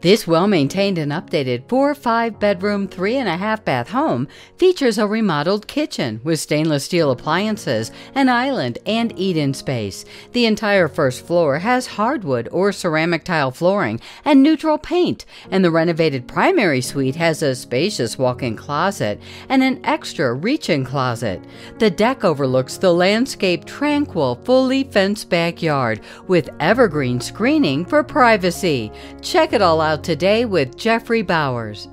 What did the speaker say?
This well maintained and updated 4 5 bedroom, 3.5 bath home features a remodeled kitchen with stainless steel appliances, an island, and eat in space. The entire first floor has hardwood or ceramic tile flooring and neutral paint, and the renovated primary suite has a spacious walk in closet and an extra reach in closet. The deck overlooks the landscape tranquil, fully fenced backyard with evergreen screening for privacy. Check it all out today with Jeffrey Bowers.